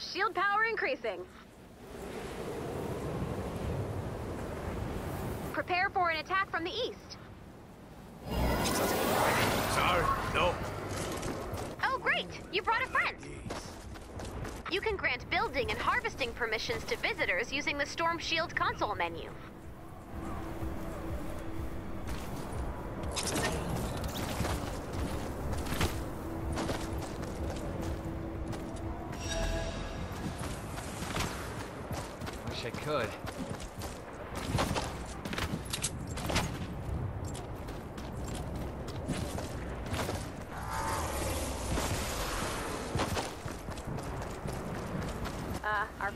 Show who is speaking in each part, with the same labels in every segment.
Speaker 1: Shield power increasing. Prepare for an attack from the east.
Speaker 2: Sorry, no.
Speaker 1: Oh, great! You brought a friend. You can grant building and harvesting permissions to visitors using the Storm Shield console menu.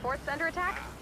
Speaker 1: Fort's under attack?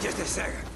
Speaker 2: Just a second.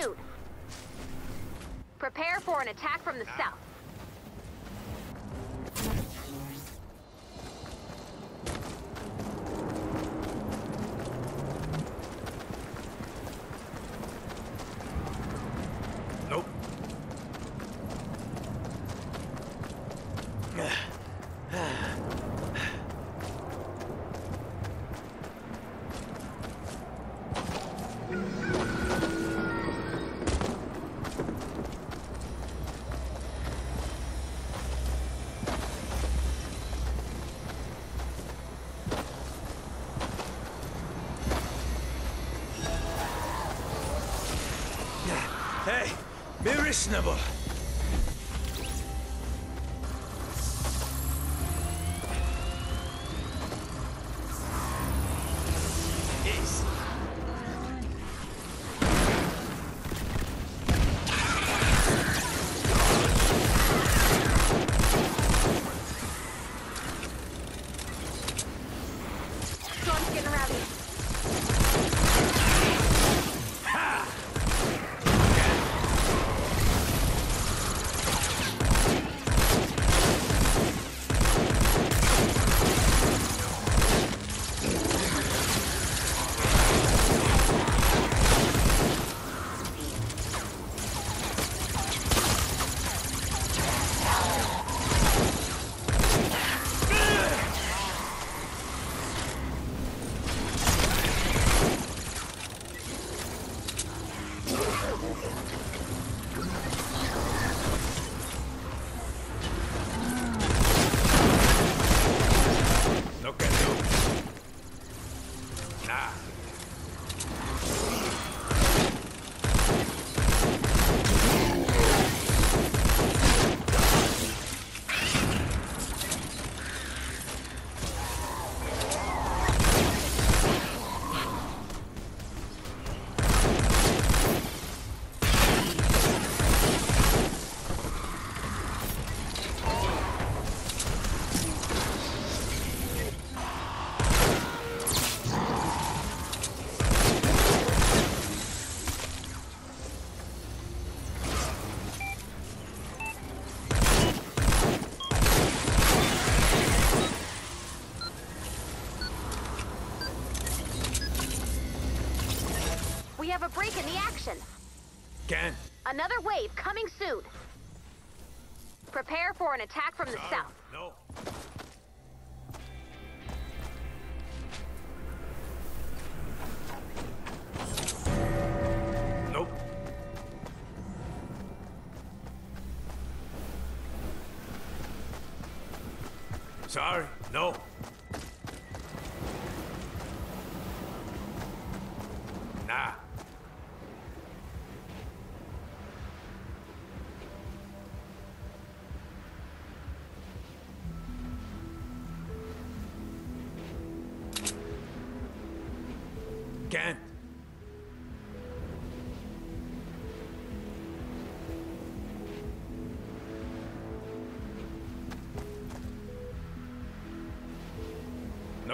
Speaker 1: Soon. Prepare for an attack from the south.
Speaker 2: Be
Speaker 1: in the action.
Speaker 2: Can.
Speaker 1: Another wave coming soon. Prepare for an attack from the
Speaker 2: Sorry.
Speaker 1: south.
Speaker 2: No. Nope. Sorry, no.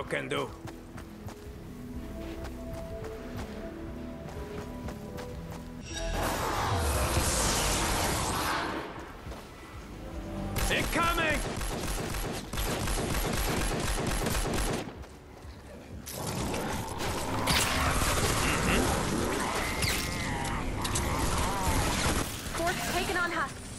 Speaker 2: No can do. They're coming!
Speaker 1: Force taken on Husk.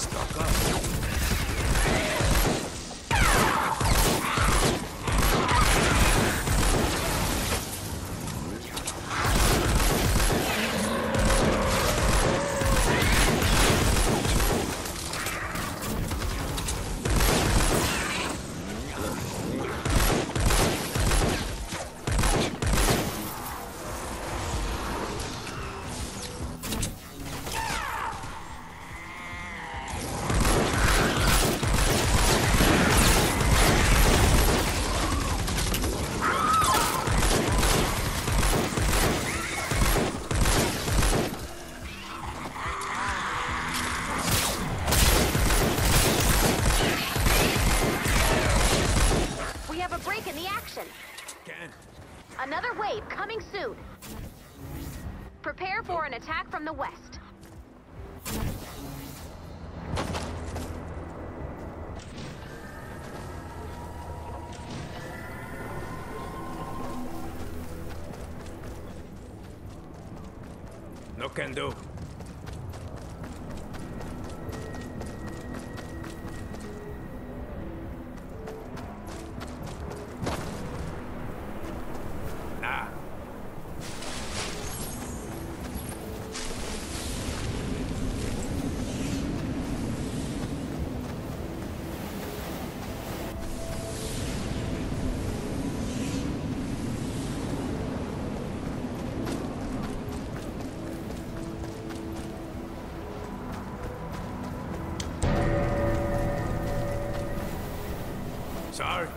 Speaker 2: stuck up. No can do. Sorry,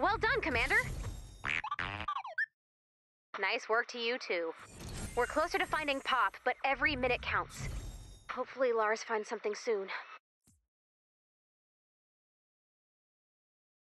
Speaker 1: Well done, Commander. Nice work to you, too. We're closer to finding Pop, but every minute counts. Hopefully Lars finds something soon.